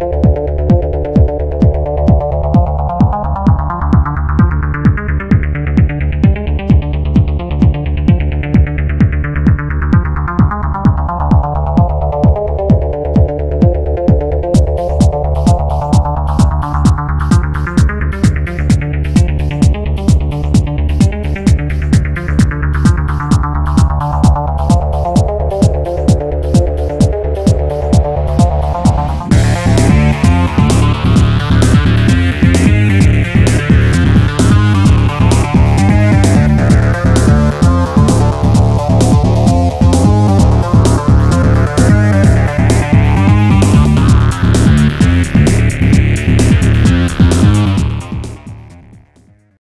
you.